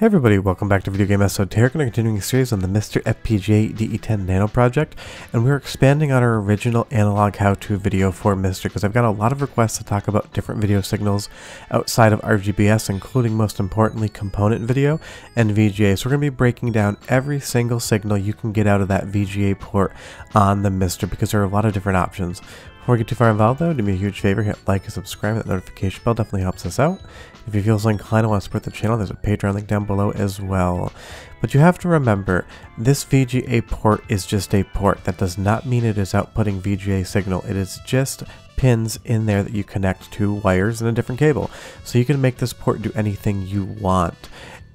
Hey everybody, welcome back to Video Game Esoterica We're continuing a series on the MiSTer FPGA DE10 Nano project, and we're expanding on our original analog how-to video for MiSTer because I've got a lot of requests to talk about different video signals outside of RGBS, including most importantly component video and VGA. So we're going to be breaking down every single signal you can get out of that VGA port on the MiSTer because there are a lot of different options. Before we get too far involved though, do me a huge favor, hit like and subscribe, that notification bell definitely helps us out. If you feel so inclined and want to support the channel, there's a Patreon link down below as well. But you have to remember, this VGA port is just a port. That does not mean it is outputting VGA signal. It is just pins in there that you connect to wires in a different cable. So you can make this port do anything you want.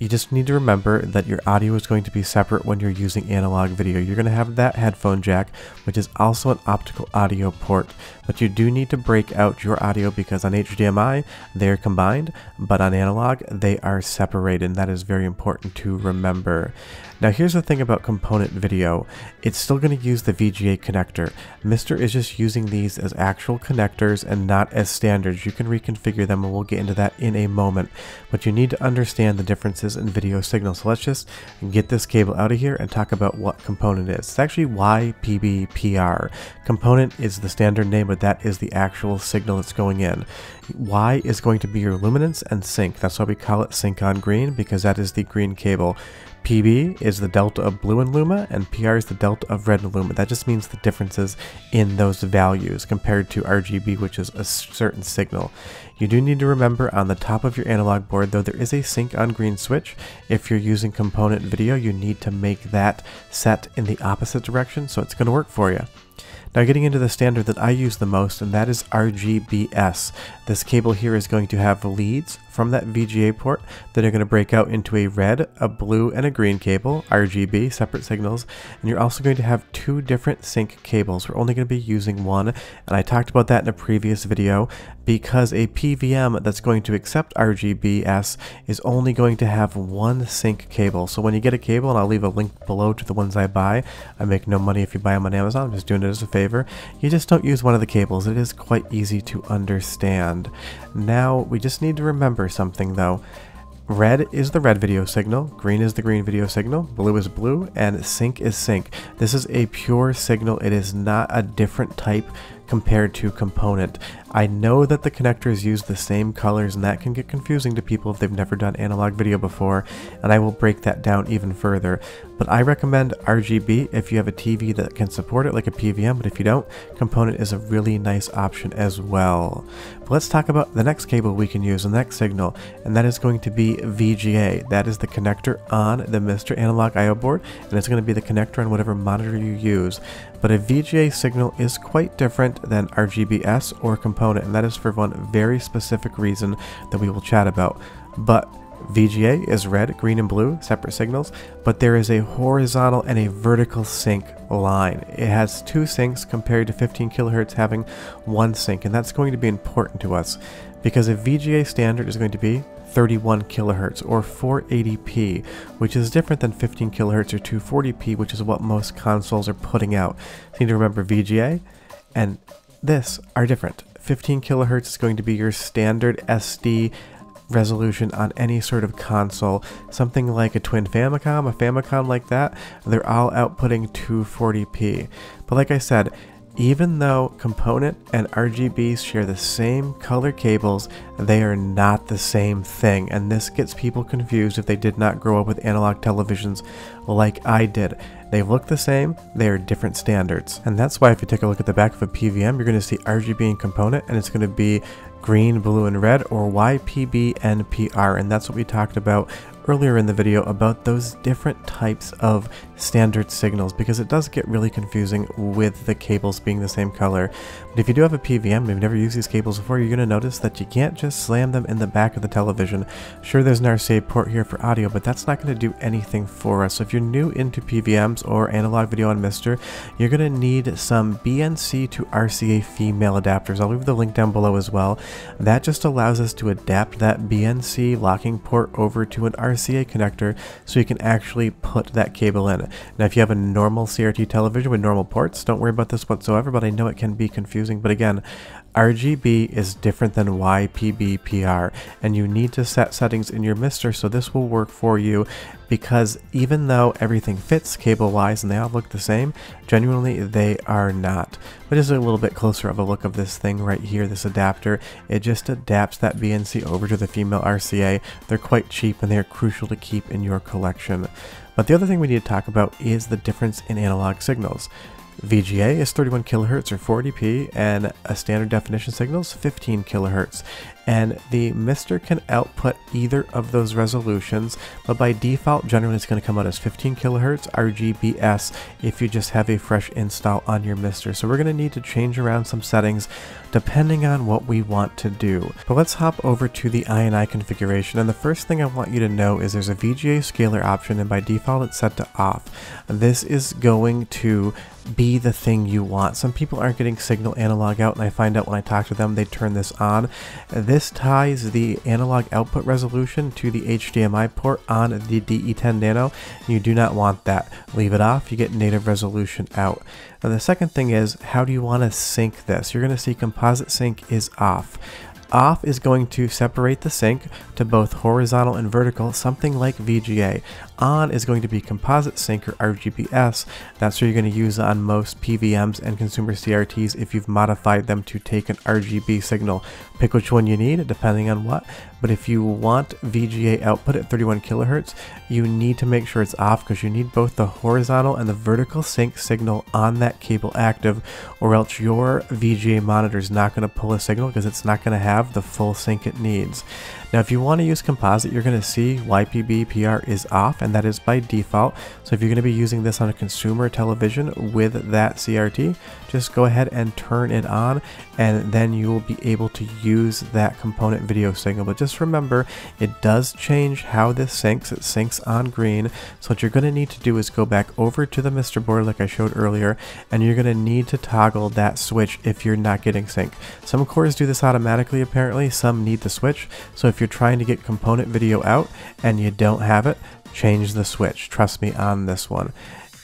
You just need to remember that your audio is going to be separate when you're using analog video. You're going to have that headphone jack, which is also an optical audio port, but you do need to break out your audio because on HDMI they're combined, but on analog they are separated, and that is very important to remember. Now here's the thing about component video. It's still going to use the VGA connector. MiSTer is just using these as actual connectors and not as standards. You can reconfigure them and we'll get into that in a moment. But you need to understand the differences in video signals. So let's just get this cable out of here and talk about what component is. It's actually YPBPR. Component is the standard name, but that is the actual signal that's going in. Y is going to be your luminance and sync. That's why we call it sync on green because that is the green cable. PB is the delta of blue and luma, and PR is the delta of red and luma. That just means the differences in those values compared to RGB, which is a certain signal. You do need to remember on the top of your analog board, though there is a sync on green switch. If you're using component video, you need to make that set in the opposite direction, so it's going to work for you. Now getting into the standard that I use the most, and that is RGBS. This cable here is going to have the leads from that VGA port that are going to break out into a red, a blue, and a green cable, RGB, separate signals, and you're also going to have two different sync cables. We're only going to be using one, and I talked about that in a previous video, because a PVM that's going to accept RGBS is only going to have one sync cable. So when you get a cable, and I'll leave a link below to the ones I buy, I make no money if you buy them on Amazon, I'm just doing it as a favor, you just don't use one of the cables. It is quite easy to understand. Now, we just need to remember something though. Red is the red video signal, green is the green video signal, blue is blue, and sync is sync. This is a pure signal, it is not a different type compared to component. I know that the connectors use the same colors and that can get confusing to people if they've never done analog video before, and I will break that down even further. But I recommend RGB if you have a TV that can support it like a PVM, but if you don't, component is a really nice option as well. But let's talk about the next cable we can use, the next signal, and that is going to be VGA. That is the connector on the MiSTer Analog I.O. board, and it's going to be the connector on whatever monitor you use. But a VGA signal is quite different than RGBS or component and that is for one very specific reason that we will chat about. But VGA is red, green, and blue, separate signals, but there is a horizontal and a vertical sync line. It has two syncs compared to 15 kilohertz having one sync, and that's going to be important to us because a VGA standard is going to be 31 kilohertz or 480p, which is different than 15 kilohertz or 240p, which is what most consoles are putting out. So you need to remember VGA and this are different. 15 kilohertz is going to be your standard SD resolution on any sort of console. Something like a Twin Famicom, a Famicom like that, they're all outputting 240p. But like I said, even though component and RGB share the same color cables, they are not the same thing, and this gets people confused if they did not grow up with analog televisions like I did. They look the same, they are different standards. And that's why if you take a look at the back of a PVM, you're going to see RGB and component, and it's going to be green, blue, and red, or YPB and PR, and that's what we talked about earlier in the video about those different types of standard signals because it does get really confusing with the cables being the same color. But if you do have a PVM and you've never used these cables before, you're going to notice that you can't just slam them in the back of the television. Sure, there's an RCA port here for audio, but that's not going to do anything for us. So if you're new into PVMs or analog video on MiSTer, you're going to need some BNC to RCA female adapters. I'll leave the link down below as well. That just allows us to adapt that BNC locking port over to an RCA connector so you can actually put that cable in. Now if you have a normal CRT television with normal ports, don't worry about this whatsoever, but I know it can be confusing. But again, RGB is different than YPBPR and you need to set settings in your MiSTer so this will work for you because even though everything fits cable wise and they all look the same, genuinely they are not. But just a little bit closer of a look of this thing right here, this adapter, it just adapts that BNC over to the female RCA. They're quite cheap and they're crucial to keep in your collection. But the other thing we need to talk about is the difference in analog signals. VGA is 31 kilohertz or 480p, and a standard definition signal is 15 kilohertz and the MiSTer can output either of those resolutions, but by default, generally it's going to come out as 15 kilohertz RGBS if you just have a fresh install on your MiSTer. So we're going to need to change around some settings depending on what we want to do. But let's hop over to the INI configuration, and the first thing I want you to know is there's a VGA scaler option, and by default it's set to off. This is going to be the thing you want. Some people aren't getting signal analog out, and I find out when I talk to them, they turn this on. This ties the analog output resolution to the HDMI port on the DE10 Nano. You do not want that. Leave it off, you get native resolution out. Now the second thing is, how do you want to sync this? You're going to see composite sync is off. Off is going to separate the sync to both horizontal and vertical, something like VGA. On is going to be composite sync or RGBS. That's what you're going to use on most PVMs and consumer CRTs if you've modified them to take an RGB signal. Pick which one you need, depending on what. But if you want VGA output at 31 kilohertz, you need to make sure it's off because you need both the horizontal and the vertical sync signal on that cable active, or else your VGA monitor is not going to pull a signal because it's not going to have the full sync it needs. Now if you want to use composite, you're going to see YPB PR is off and that is by default. So if you're going to be using this on a consumer television with that CRT, just go ahead and turn it on and then you will be able to use that component video signal. But just remember, it does change how this syncs. It syncs on green. So what you're going to need to do is go back over to the MiSTer board like I showed earlier and you're going to need to toggle that switch if you're not getting sync. Some cores do this automatically apparently, some need the switch. So if you're trying to get component video out and you don't have it, change the switch. Trust me on this one.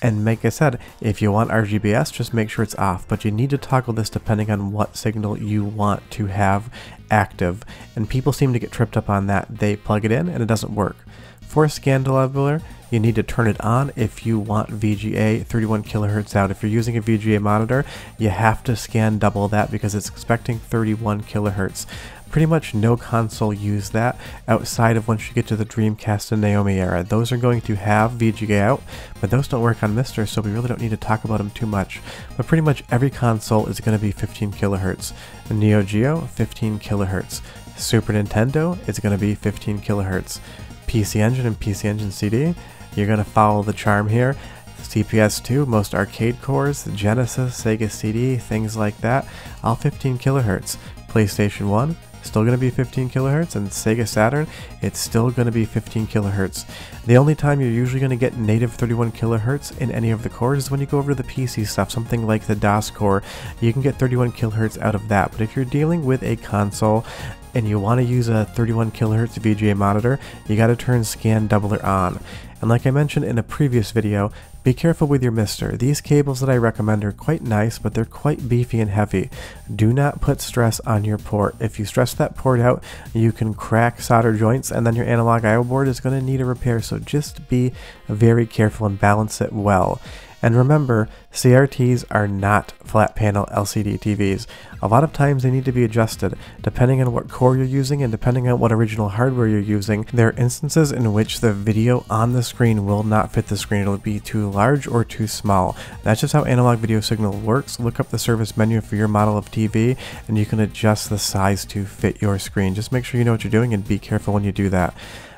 And like I said, if you want RGBS, just make sure it's off, but you need to toggle this depending on what signal you want to have active. And people seem to get tripped up on that. They plug it in and it doesn't work. For scan doubler, you need to turn it on if you want VGA 31 kilohertz out. If you're using a VGA monitor, you have to scan double that because it's expecting 31 kilohertz. Pretty much no console used that outside of once you get to the Dreamcast and Naomi era. Those are going to have VGA out, but those don't work on MiSTer, so we really don't need to talk about them too much. But pretty much every console is going to be 15 kilohertz. Neo Geo, 15 kilohertz. Super Nintendo is going to be 15 kilohertz. PC Engine and PC Engine CD, you're going to follow the charm here. CPS2, most arcade cores, Genesis, Sega CD, things like that, all 15 kilohertz. PlayStation 1, still going to be 15 kilohertz, and Sega Saturn, it's still going to be 15 kilohertz. The only time you're usually going to get native 31 kilohertz in any of the cores is when you go over to the PC stuff, something like the DOS core. You can get 31 kilohertz out of that, but if you're dealing with a console and you want to use a 31 kilohertz VGA monitor, you got to turn scan doubler on. And like I mentioned in a previous video, be careful with your MiSTer. These cables that I recommend are quite nice, but they're quite beefy and heavy. Do not put stress on your port. If you stress that port out, you can crack solder joints and then your analog I.O. board is going to need a repair, so just be very careful and balance it well. And remember, CRTs are not flat panel LCD TVs. A lot of times they need to be adjusted. Depending on what core you're using and depending on what original hardware you're using, there are instances in which the video on the screen will not fit the screen. It'll be too large or too small. That's just how analog video signal works. Look up the service menu for your model of TV and you can adjust the size to fit your screen. Just make sure you know what you're doing and be careful when you do that.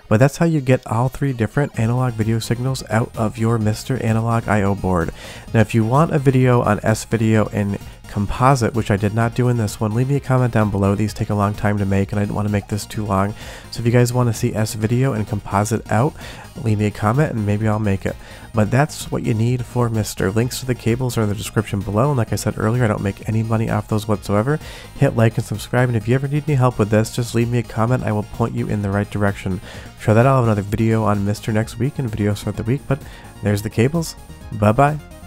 But that's how you get all three different analog video signals out of your MiSTer Analog I.O. board. Now if you want a video on S-Video and composite, which I did not do in this one, leave me a comment down below. These take a long time to make and I didn't want to make this too long. So if you guys want to see S-Video and composite out, leave me a comment and maybe I'll make it. But that's what you need for MiSTer. Links to the cables are in the description below, and like I said earlier, I don't make any money off those whatsoever. Hit like and subscribe, and if you ever need any help with this, just leave me a comment. I will point you in the right direction. Sure that I'll have another video on MiSTer next week and videos for the week, but there's the cables. Bye-bye.